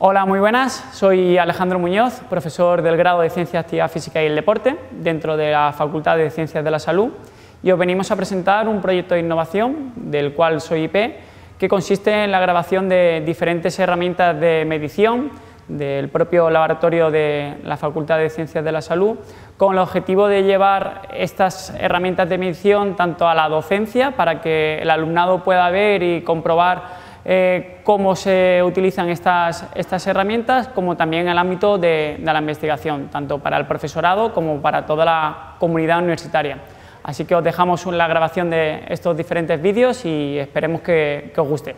Hola, muy buenas. Soy Alejandro Muñoz, profesor del grado de Ciencias, Actividad Física y el Deporte dentro de la Facultad de Ciencias de la Salud y os venimos a presentar un proyecto de innovación del cual soy IP que consiste en la grabación de diferentes herramientas de medición del propio laboratorio de la Facultad de Ciencias de la Salud con el objetivo de llevar estas herramientas de medición tanto a la docencia para que el alumnado pueda ver y comprobar eh, cómo se utilizan estas, estas, herramientas, como también en el ámbito de, la investigación, tanto para el profesorado como para toda la comunidad universitaria. Así que os dejamos la grabación de estos diferentes vídeos y esperemos que os guste.